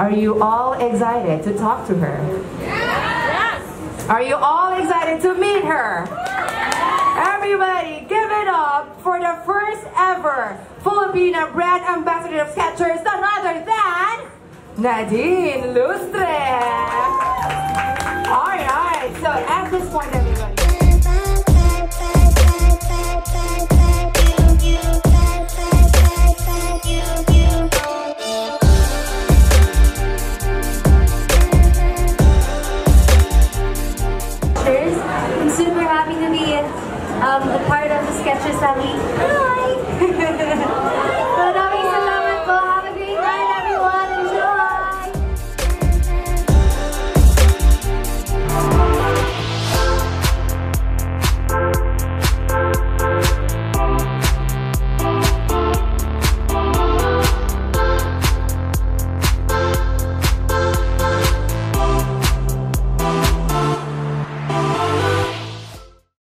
Are you all excited to talk to her? Yes! Are you all excited to meet her? Everybody, give it up for the first ever Filipina brand ambassador of Skechers, none other than Nadine Lustre. Be um, a part of the Skechers that family.